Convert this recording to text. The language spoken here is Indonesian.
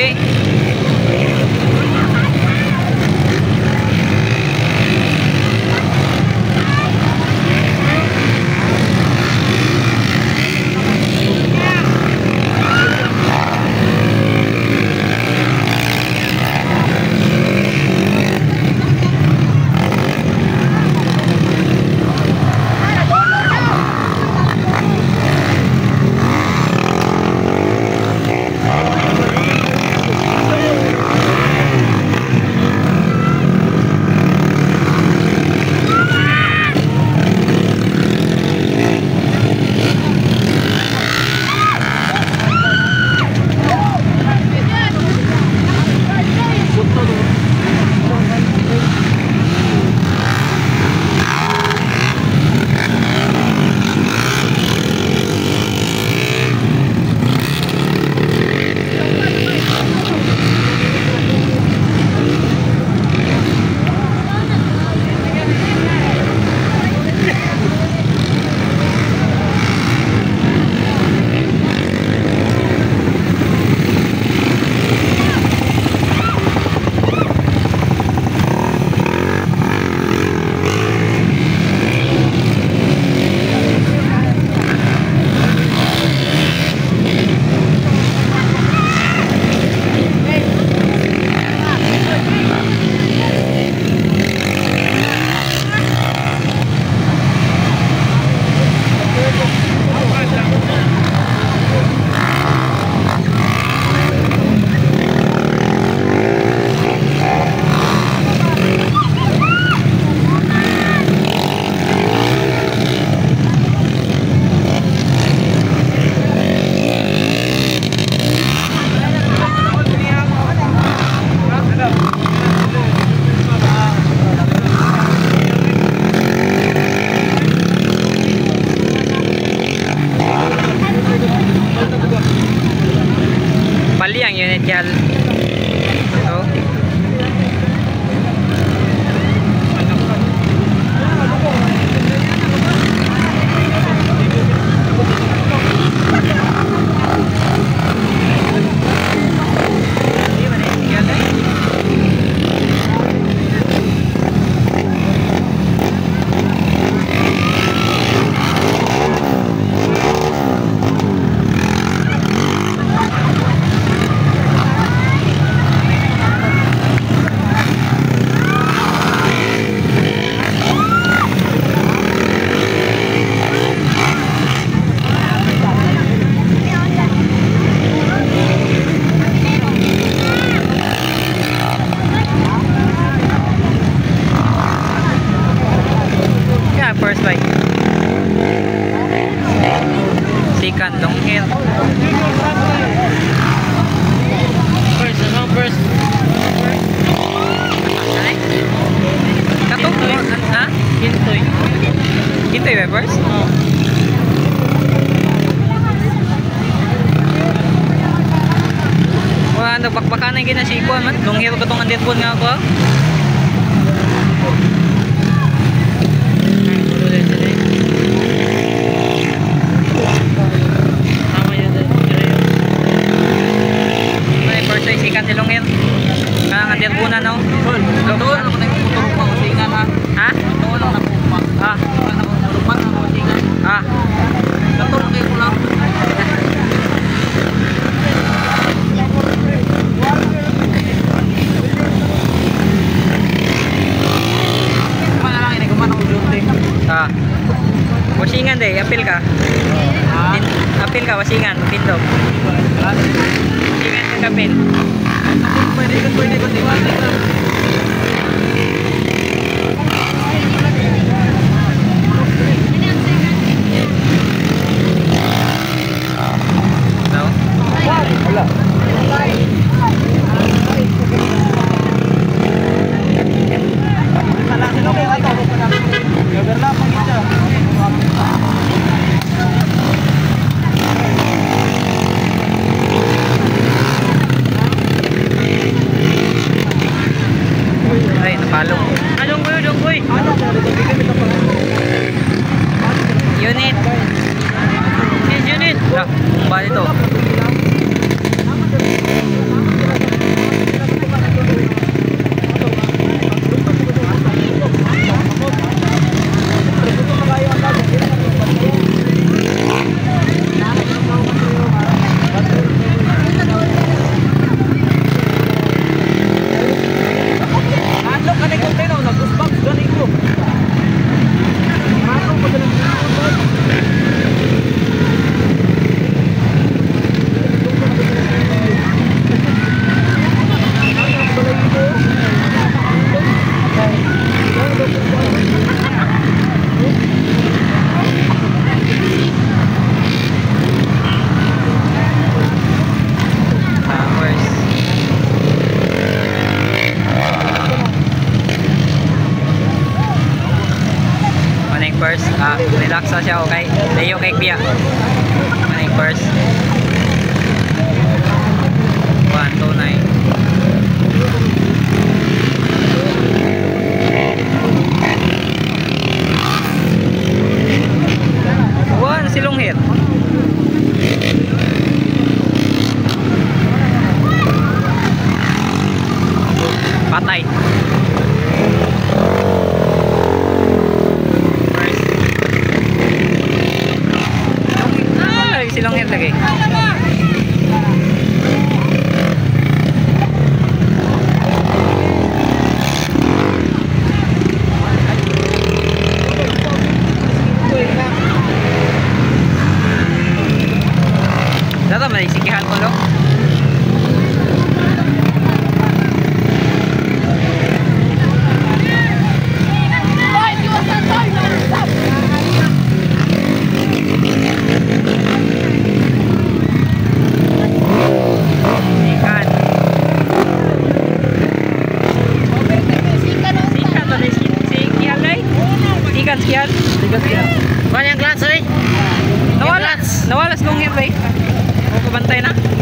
Okay. there, right? Oh. Wala, nagbakbaka ano, na yung ginasikuan man. Nung hero ko itong andit nga ako. ka wasingan pindo. Ingat ka kapin. Pwede ka pwede ka ba nito? First. Ah, relax na siya okay. Layo kay Pia. Maning first. 1 2 9. Sikihan. Sikan sikihan. Banyak kelas eh. Nawalas. Nawalas nung hit lay. Nakapabantay na?